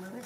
Really?